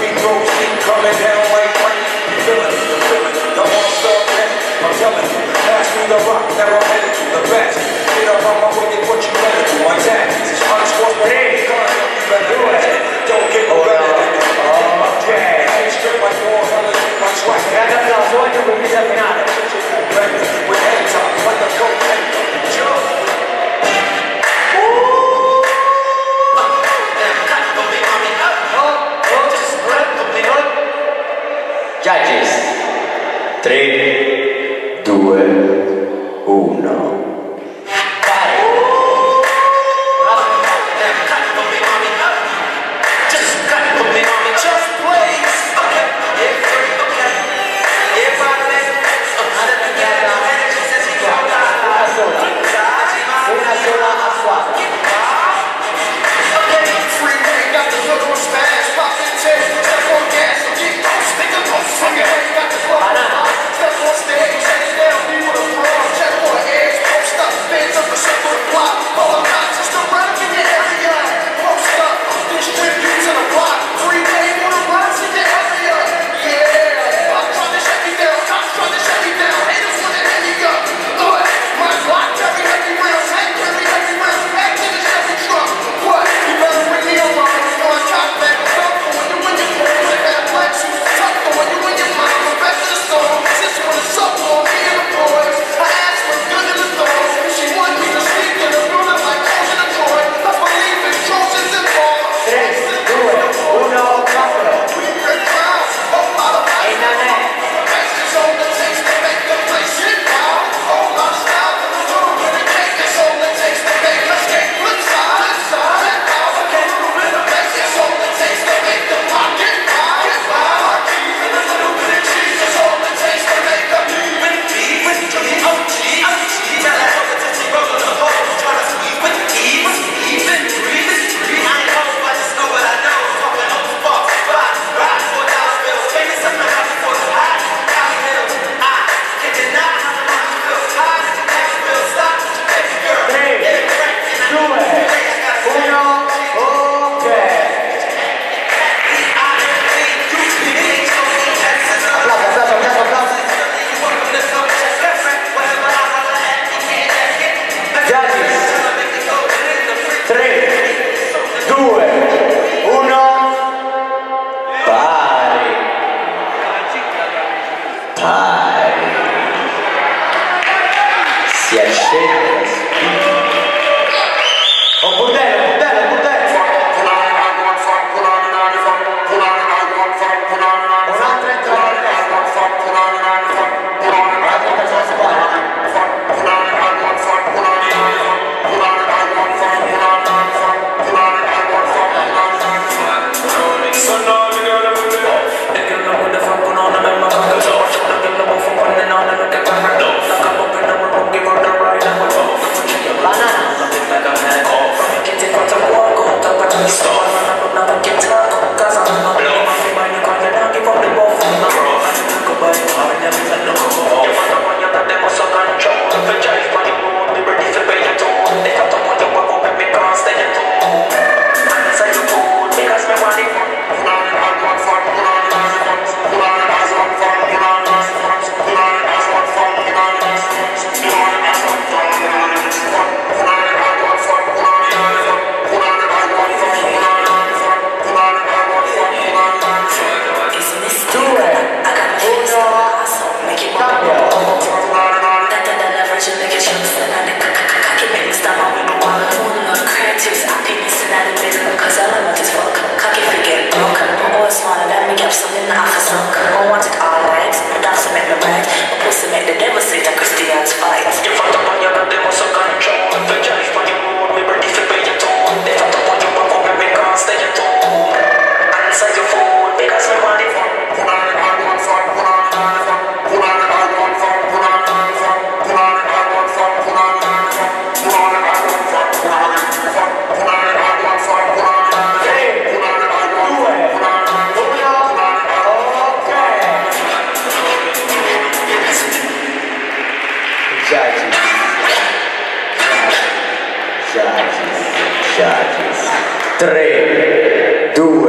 free throw 3, 2, 1. Stay 3, 2,